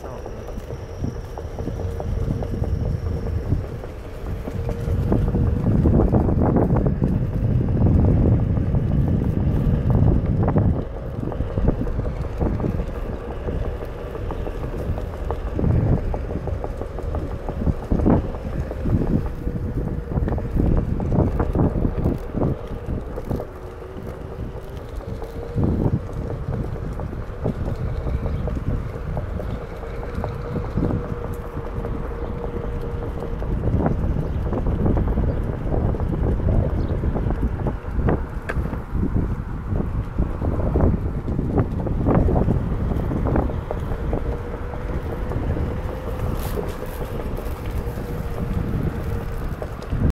So.